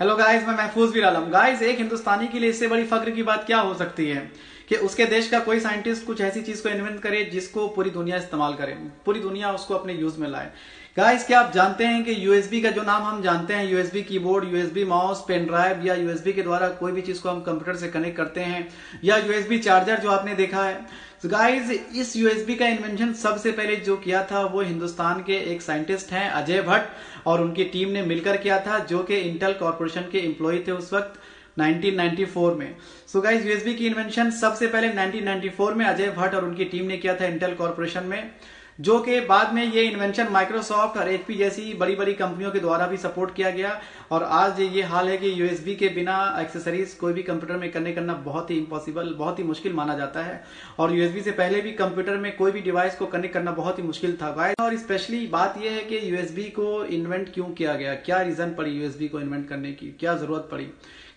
Hello guys मैं महफूज भी आलम। गाइस एक हिंदुस्तानी के लिए इससे बड़ी फक्र की बात क्या हो सकती है? कि उसके देश का कोई साइंटिस्ट कुछ ऐसी चीज़ को इन्वेंट करे जिसको पूरी दुनिया इस्तेमाल करे। पूरी दुनिया उसको अपने यूज़ में लाए। गाइस क्या आप जानते हैं कि यूएसबी का जो नाम हम जानते हैं USB keyboard USB mouse pen drive या यूएसबी के द्वारा कोई भी चीज़ को हम कंप्यूटर से कनेक्ट करते हैं या यूएसबी चार्जर जो आपने देखा है। तो गाइस इस यूएसबी का इन्वेंशन सबसे पहले जो किया था वो हिंदुस्तान के एक साइंटिस्ट हैं, अजय भट्ट, और उनकी टीम ने मिलकर किया था जो कि इंटेल कॉरपोरेशन के एम्प्लॉय थे उस वक्त। 1994 में। सो गाइस यूएसबी की इन्वेंशन सबसे पहले 1994 में अजय भट्ट और उनकी टीम ने किया था इंटेल कॉर्पोरेशन में। जो कि बाद में ये इन्वेंशन माइक्रोसॉफ्ट और एचपी जैसी बड़ी बड़ी कंपनियों के द्वारा भी सपोर्ट किया गया। और आज ये हाल है कि यूएसबी के बिना एक्सेसरीज कोई भी कंप्यूटर में करने करना बहुत ही इम्पॉसिबल बहुत ही मुश्किल माना जाता है। और यूएसबी से पहले भी कंप्यूटर में कोई भी डिवाइस को कनेक्ट करना बहुत ही मुश्किल था। और स्पेशली बात यह है कि यूएसबी को इन्वेंट क्यों किया गया? क्या रीजन पड़ी यूएसबी को इन्वेंट करने की? क्या ज़रूरत पड़ी?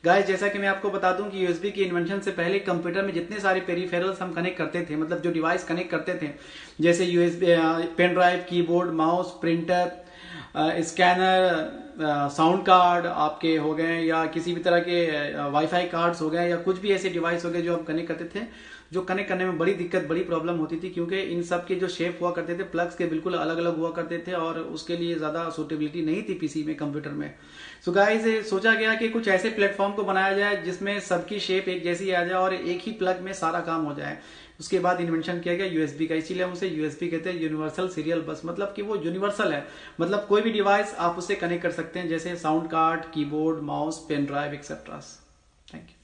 गाय जैसा कि मैं आपको बता दूँ कि यूएसबी की इन्वेंशन से पहले कंप्यूटर में जितने सारे पेरीफेरल्स हम कनेक्ट करते थे मतलब जो डिवाइस कनेक्ट करते थे, जैसे USB pen drive, keyboard, mouse, printer scanner sound card आपके हो गए या किसी भी तरह के वाईफाई कार्ड्स हो गए या कुछ भी ऐसे डिवाइस हो गए जो हम कनेक्ट करते थे, जो कनेक्ट करने में बड़ी दिक्कत, बड़ी प्रॉब्लम होती थी क्योंकि इन सब के जो शेप हुआ करते थे, प्लग्स के बिल्कुल अलग अलग हुआ करते थे और उसके लिए ज़्यादा सुटेबिलिटी नहीं थी पीसी में कंप्यूटर में। सो गाइस सोचा गया कि कुछ ऐसे प्लेटफॉर्म को बनाया जाए जिसमें सबकी शेप एक जैसी आ जाए और एक ही प्लग में सारा काम हो जाए। उसके बाद इन्वेंशन किया गया यूएसबी का। इसीलिए हम उसे यूएसबी कहते हैं यूनिवर्सल सीरियल बस। मतलब कि वो यूनिवर्सल है। मतलब कोई भी डिवाइस आप उसे कनेक्ट कर सकते हैं, जैसे sound card keyboard mouse pen drive etcetera thank you